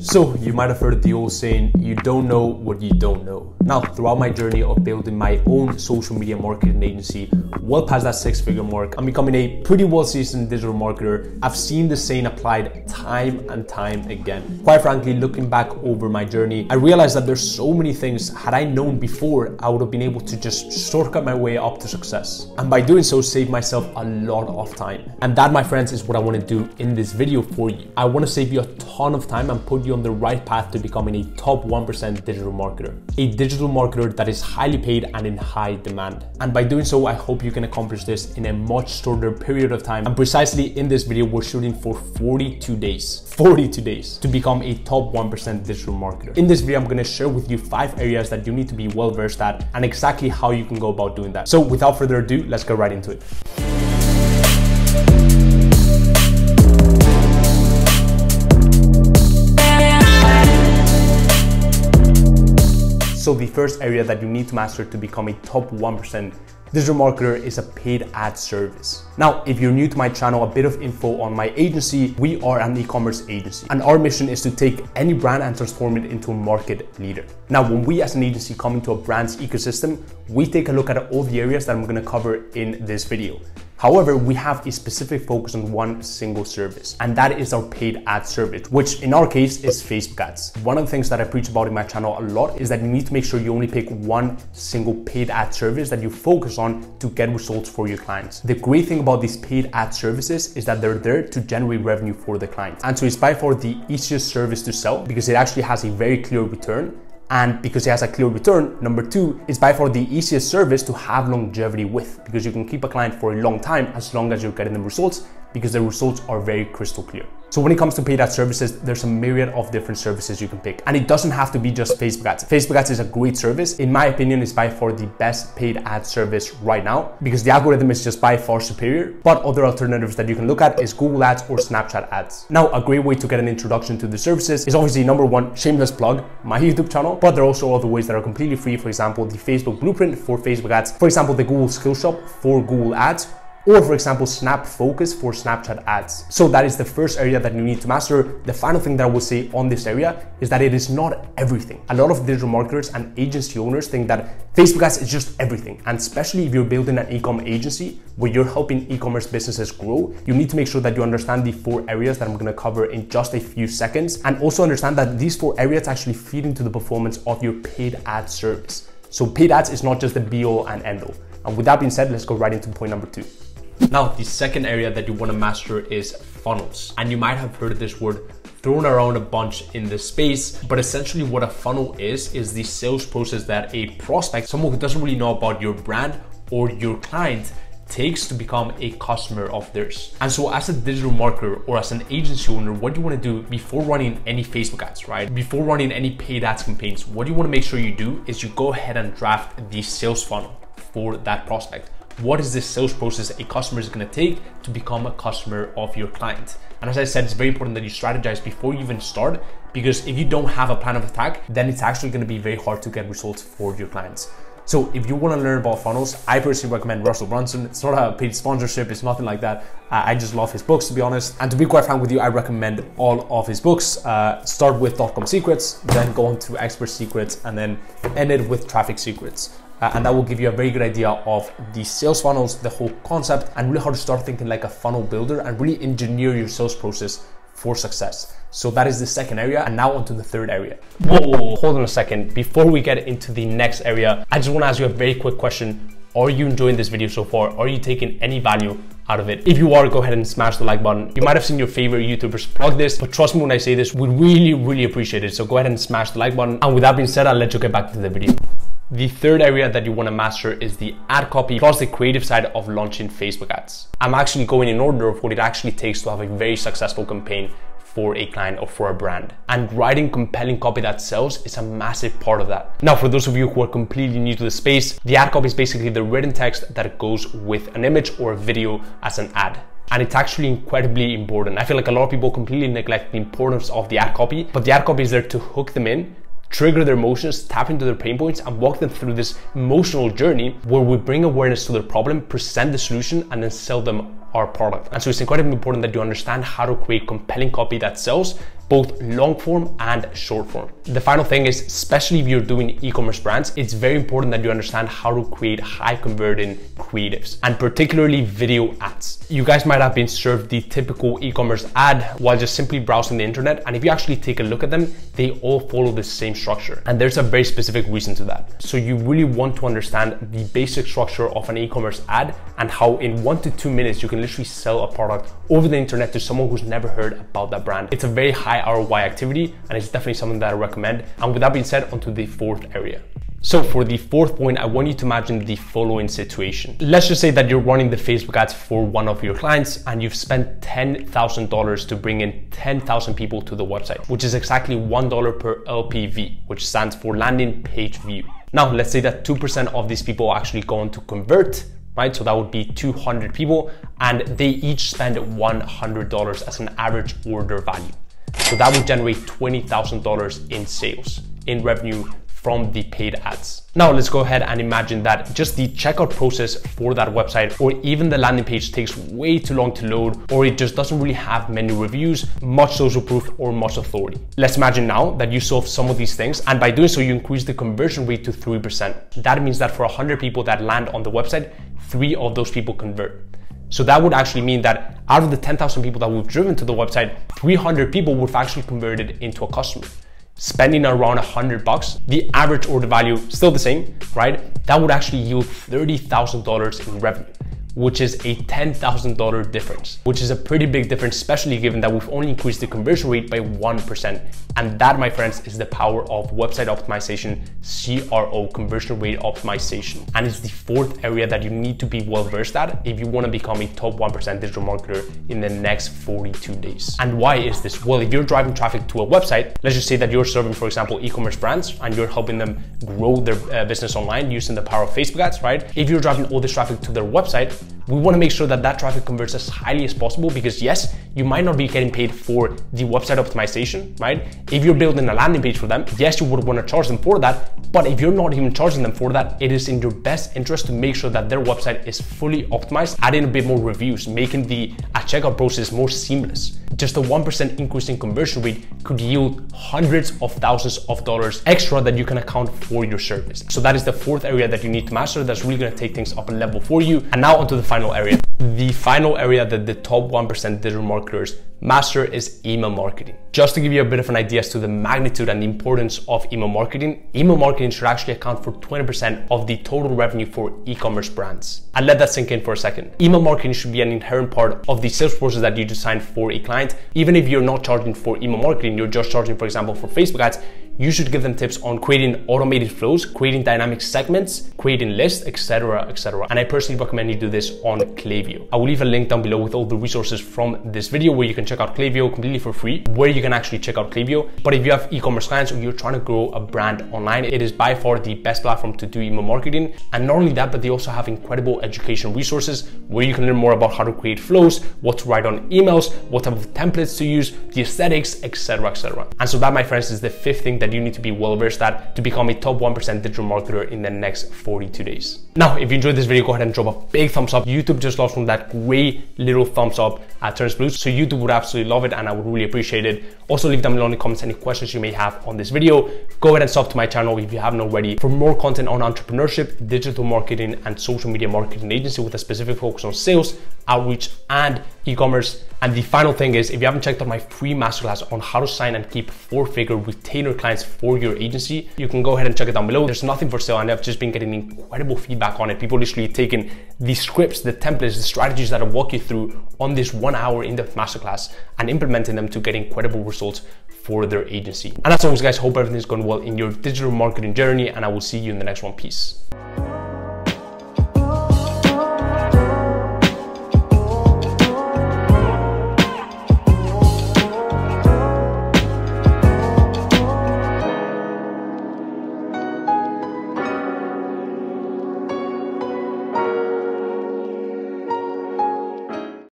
So, you might have heard the old saying, you don't know what you don't know. Now, throughout my journey of building my own social media marketing agency, well past that six figure mark, I'm becoming a pretty well seasoned digital marketer. I've seen the saying applied time and time again. Quite frankly, looking back over my journey, I realized that there's so many things, had I known before, I would have been able to just shortcut my way up to success. And by doing so, save myself a lot of time. And that, my friends, is what I want to do in this video for you. I want to save you a ton of time and put you on the right path to becoming a top 1% digital marketer, a digital marketer that is highly paid and in high demand. And by doing so, I hope you can accomplish this in a much shorter period of time. And precisely in this video, we're shooting for 42 days, 42 days to become a top 1% digital marketer. In this video, I'm going to share with you five areas that you need to be well versed at and exactly how you can go about doing that. So without further ado, let's get right into it. So the first area that you need to master to become a top 1% digital marketer is a paid ad service. Now, if you're new to my channel, a bit of info on my agency. We are an e-commerce agency and our mission is to take any brand and transform it into a market leader. Now, when we as an agency come into a brand's ecosystem, we take a look at all the areas that I'm gonna cover in this video. However, we have a specific focus on one single service, and that is our paid ad service, which in our case is Facebook ads. One of the things that I preach about in my channel a lot is that you need to make sure you only pick one single paid ad service that you focus on to get results for your clients. The great thing about these paid ad services is that they're there to generate revenue for the client. And so it's by far the easiest service to sell because it actually has a very clear return and because it has a clear return, number two, is by far the easiest service to have longevity with because you can keep a client for a long time as long as you're getting the results because the results are very crystal clear. So when it comes to paid ad services, there's a myriad of different services you can pick. And it doesn't have to be just Facebook ads. Facebook ads is a great service. In my opinion, is by far the best paid ad service right now because the algorithm is just by far superior. But other alternatives that you can look at is Google ads or Snapchat ads. Now, a great way to get an introduction to the services is obviously number one, shameless plug, my YouTube channel. But there are also other ways that are completely free. For example, the Facebook blueprint for Facebook ads. For example, the Google Skills Shop for Google ads or for example, Snap Focus for Snapchat ads. So that is the first area that you need to master. The final thing that I will say on this area is that it is not everything. A lot of digital marketers and agency owners think that Facebook ads is just everything. And especially if you're building an e-com agency where you're helping e-commerce businesses grow, you need to make sure that you understand the four areas that I'm gonna cover in just a few seconds. And also understand that these four areas actually feed into the performance of your paid ad service. So paid ads is not just the be all and end all. And with that being said, let's go right into point number two. Now, the second area that you want to master is funnels. And you might have heard this word thrown around a bunch in this space, but essentially what a funnel is, is the sales process that a prospect, someone who doesn't really know about your brand or your client, takes to become a customer of theirs. And so as a digital marketer or as an agency owner, what you want to do before running any Facebook ads, right? Before running any paid ads campaigns, what you want to make sure you do is you go ahead and draft the sales funnel for that prospect what is this sales process a customer is going to take to become a customer of your client. And as I said, it's very important that you strategize before you even start because if you don't have a plan of attack, then it's actually going to be very hard to get results for your clients. So if you want to learn about funnels, I personally recommend Russell Brunson. It's not a paid sponsorship, it's nothing like that. I just love his books, to be honest. And to be quite frank with you, I recommend all of his books. Uh, start with Dotcom Secrets, then go on to Expert Secrets, and then end it with Traffic Secrets uh, and that will give you a very good idea of the sales funnels, the whole concept, and really how to start thinking like a funnel builder and really engineer your sales process for success. So that is the second area. And now onto the third area. Whoa, hold on a second. Before we get into the next area, I just want to ask you a very quick question. Are you enjoying this video so far? Are you taking any value out of it? If you are, go ahead and smash the like button. You might have seen your favorite YouTubers plug this, but trust me when I say this, we really, really appreciate it. So go ahead and smash the like button. And with that being said, I'll let you get back to the video. The third area that you want to master is the ad copy plus the creative side of launching Facebook ads. I'm actually going in order of what it actually takes to have a very successful campaign for a client or for a brand. And writing compelling copy that sells is a massive part of that. Now, for those of you who are completely new to the space, the ad copy is basically the written text that goes with an image or a video as an ad and it's actually incredibly important. I feel like a lot of people completely neglect the importance of the ad copy, but the ad copy is there to hook them in trigger their emotions, tap into their pain points, and walk them through this emotional journey where we bring awareness to their problem, present the solution, and then sell them our product. And so it's incredibly important that you understand how to create compelling copy that sells both long form and short form. The final thing is, especially if you're doing e-commerce brands, it's very important that you understand how to create high converting creatives and particularly video ads. You guys might have been served the typical e-commerce ad while just simply browsing the internet. And if you actually take a look at them, they all follow the same structure. And there's a very specific reason to that. So you really want to understand the basic structure of an e-commerce ad and how in one to two minutes, you can literally sell a product over the internet to someone who's never heard about that brand. It's a very high ROI activity and it's definitely something that I recommend. And with that being said, onto the fourth area. So for the fourth point, I want you to imagine the following situation. Let's just say that you're running the Facebook ads for one of your clients and you've spent $10,000 to bring in 10,000 people to the website, which is exactly $1 per LPV, which stands for landing page view. Now, let's say that 2% of these people are actually going to convert right? So that would be 200 people and they each spend $100 as an average order value. So that would generate $20,000 in sales, in revenue from the paid ads. Now let's go ahead and imagine that just the checkout process for that website or even the landing page takes way too long to load or it just doesn't really have many reviews, much social proof or much authority. Let's imagine now that you solve some of these things and by doing so you increase the conversion rate to 3%. That means that for 100 people that land on the website, three of those people convert. So that would actually mean that out of the 10,000 people that we've driven to the website, 300 people would have actually converted into a customer spending around 100 bucks, the average order value still the same, right? That would actually yield $30,000 in revenue which is a $10,000 difference, which is a pretty big difference, especially given that we've only increased the conversion rate by 1%. And that, my friends, is the power of website optimization, CRO, conversion rate optimization. And it's the fourth area that you need to be well versed at if you want to become a top 1% digital marketer in the next 42 days. And why is this? Well, if you're driving traffic to a website, let's just say that you're serving, for example, e-commerce brands and you're helping them grow their uh, business online using the power of Facebook ads, right? If you're driving all this traffic to their website, we want to make sure that that traffic converts as highly as possible because yes, you might not be getting paid for the website optimization, right? If you're building a landing page for them, yes, you would want to charge them for that. But if you're not even charging them for that, it is in your best interest to make sure that their website is fully optimized, adding a bit more reviews, making the uh, checkout process more seamless. Just a 1% increase in conversion rate could yield hundreds of thousands of dollars extra that you can account for your service. So that is the fourth area that you need to master that's really gonna take things up a level for you. And now onto the final area. The final area that the top 1% digital marketers master is email marketing. Just to give you a bit of an idea as to the magnitude and importance of email marketing, email marketing should actually account for 20% of the total revenue for e-commerce brands. And let that sink in for a second. Email marketing should be an inherent part of the sales process that you design for a client. Even if you're not charging for email marketing, you're just charging, for example, for Facebook ads, you should give them tips on creating automated flows, creating dynamic segments, creating lists, etc., etc. And I personally recommend you do this on Klaviyo. I will leave a link down below with all the resources from this video where you can check out Klaviyo completely for free, where you can actually check out Klaviyo. But if you have e-commerce clients or you're trying to grow a brand online, it is by far the best platform to do email marketing. And not only that, but they also have incredible education resources where you can learn more about how to create flows, what to write on emails, what type of templates to use, the aesthetics, etc., etc. And so that, my friends, is the fifth thing that that you need to be well versed at to become a top 1% digital marketer in the next 42 days. Now, if you enjoyed this video, go ahead and drop a big thumbs up. YouTube just lost from that great little thumbs up at turns blue. So YouTube would absolutely love it and I would really appreciate it. Also leave down below in the comments any questions you may have on this video. Go ahead and sub to my channel if you haven't already for more content on entrepreneurship, digital marketing, and social media marketing agency with a specific focus on sales, outreach, and e-commerce. And the final thing is, if you haven't checked out my free masterclass on how to sign and keep four-figure retainer clients for your agency, you can go ahead and check it down below. There's nothing for sale and I've just been getting incredible feedback on it. People literally taking the scripts, the templates, the strategies that I walk you through on this one hour in-depth masterclass and implementing them to get incredible results for their agency. And as always, guys, hope everything's going well in your digital marketing journey and I will see you in the next one. Peace.